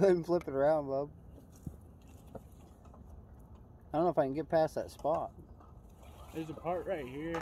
Go ahead and flip it around, bub. I don't know if I can get past that spot. There's a part right here.